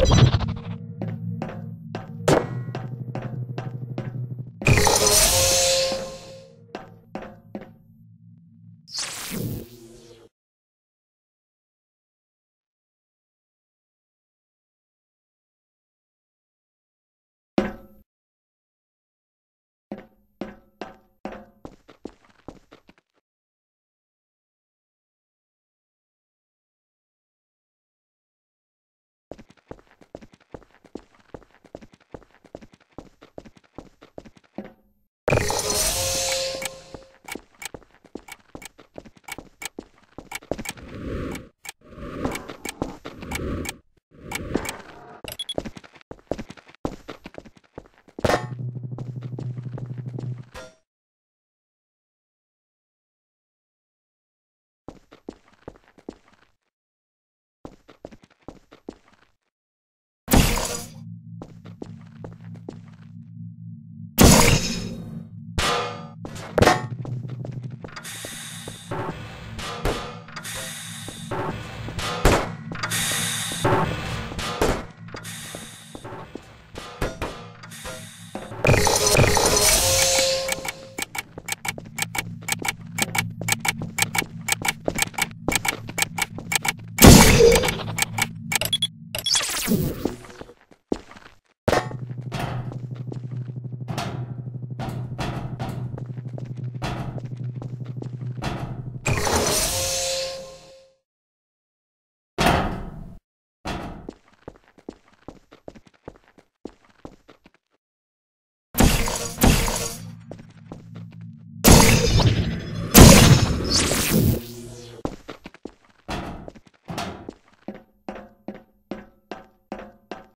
you